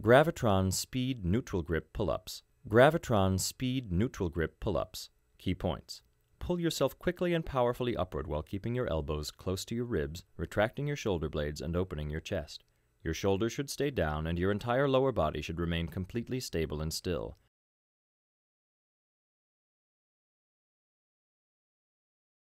Gravitron Speed Neutral Grip Pull-Ups. Gravitron Speed Neutral Grip Pull-Ups. Key points. Pull yourself quickly and powerfully upward while keeping your elbows close to your ribs, retracting your shoulder blades and opening your chest. Your shoulders should stay down and your entire lower body should remain completely stable and still.